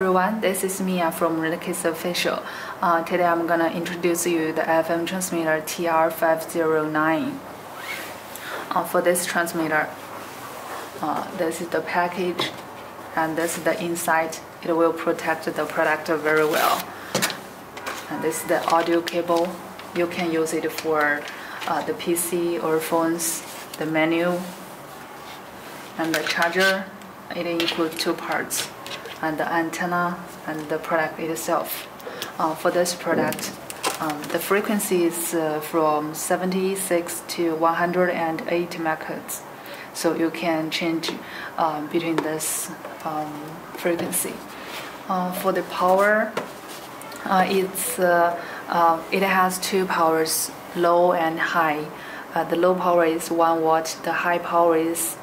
everyone, this is Mia from Retekess Official. Uh, today I'm gonna introduce you the FM transmitter TR509. Uh, for this transmitter, uh, this is the package and this is the inside. It will protect the product very well. And this is the audio cable. You can use it for uh, the PC or phones, the menu, and the charger. It includes two parts and the antenna and the product itself. Uh, for this product, um, the frequency is uh, from 76 to 108 megahertz. So you can change um, between this um, frequency. Uh, for the power, uh, it's uh, uh, it has two powers, low and high. the low power is one watt. The high power is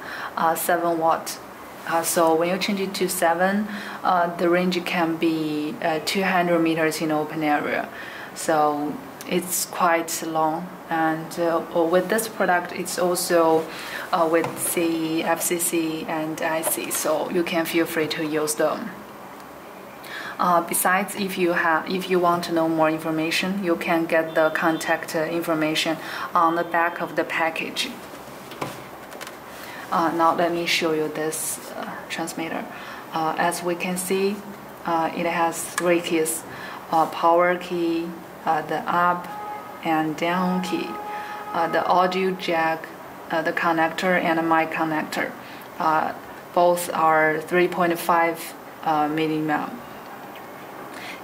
seven watt. Uh, so when you change it to 7, uh, the range can be uh, 200 meters in open area. So it's quite long. And uh, with this product, it's also uh, with the FCC and IC, so you can feel free to use them. Uh, besides, if you have, if you want to know more information, you can get the contact information on the back of the package. Uh, now let me show you this uh, transmitter. Uh, as we can see, it has three keys, power key, the up and down key, the audio jack, the connector and the mic connector. both are 3.5 mm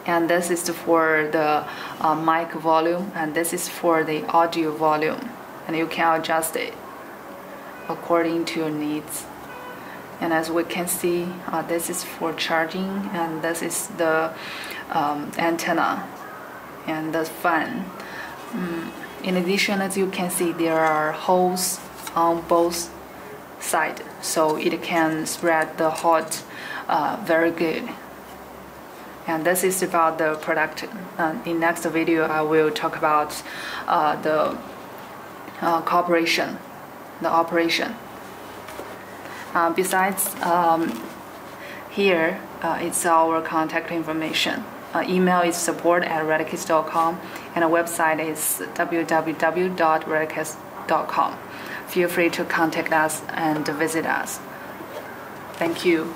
and this is for the uh, mic volume and this is for the audio volume and you can adjust it according to your needs. And as we can see, uh, this is for charging, and this is the um, antenna and the fan. Mm. In addition, as you can see, there are holes on both sides, so it can spread the hot uh, very good. And this is about the product. Uh, in next video, I will talk about uh, the uh, cooperation the operation. Uh, besides, um, here uh, it's our contact information. Uh, email is support at retekess.com and our website is www.retekess.com. Feel free to contact us and visit us. Thank you.